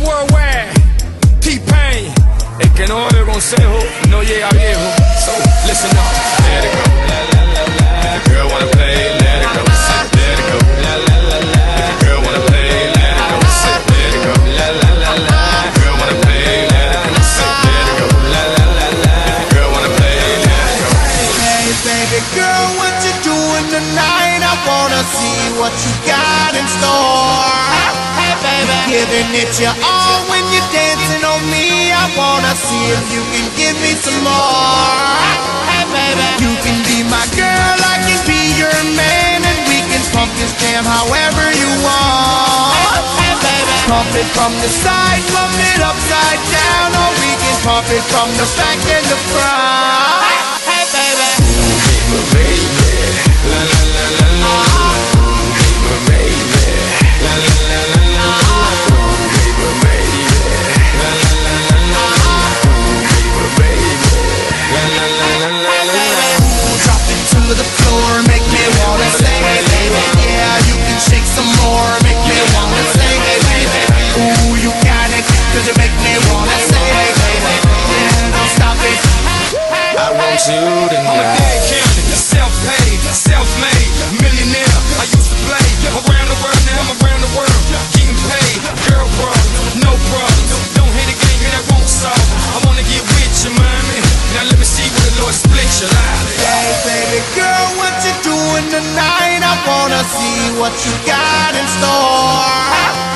Worldwide, T-Pain. El que no oye consejo no llega viejo. So, listen up. Let it go. La, la, la, la. The girl wanna play. Let it go. Let it go. La, la, la, la. The girl wanna play. Let it go. Let it go. La, la, la, la. The girl wanna play. Let it go. Let it go. La, la, la, la. The girl wanna play. Let it go. Hey baby girl, what you doing tonight? I wanna see what you got in store. Giving it your all oh, when you're dancing on me. I wanna see if you can give me some more. Hey baby, you can be my girl, I can be your man, and we can pump this jam however you want. Hey baby, pump it from the side, pump it upside down, or we can pump it from the back and the front. To know. I'm a Dade County, self-paid, self-made, millionaire. I used to play around the world, now I'm around the world, getting paid. Girl problems, no problems. Don't hate a game that won't solve. I wanna get with you, mommy. Now let me see what the Lord split your life. Hey baby girl, what you doing tonight? I wanna see what you got in store.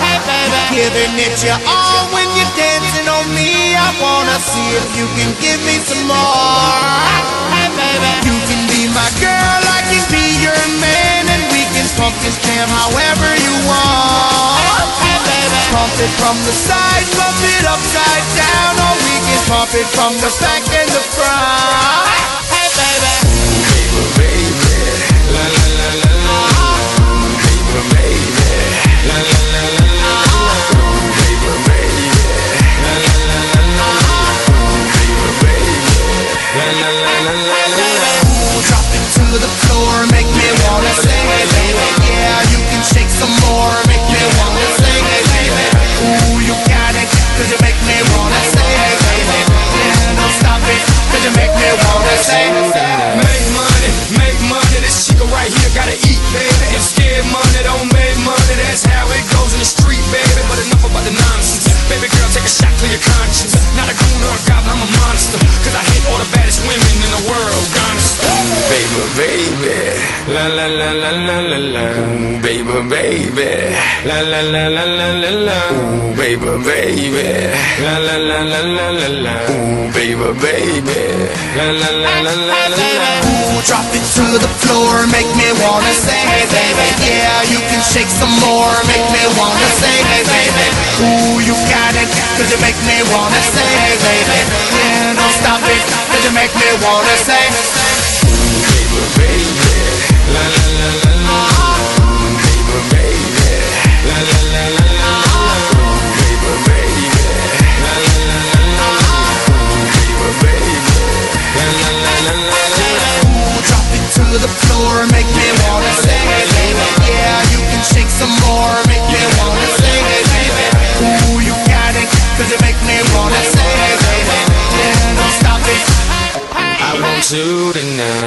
Hey baby, giving it your all when you're dancing on me. I wanna see if you can give me jam however you want. Pump it from the side, pump it upside down, or we can pump it from the back and the front. La la la la la la la. Ooh, baby, baby. La la la la la la la. Ooh, baby, baby. La la la la la la la. Ooh, baby, baby. La la la la la la la. ooh, drop it to the floor, make me wanna say, hey baby, yeah, you can shake some more, make me wanna say, hey baby, ooh, you got it, cause you make me wanna say, hey baby, yeah, don't stop it, cause you make me wanna say, Baby, baby. suiting now.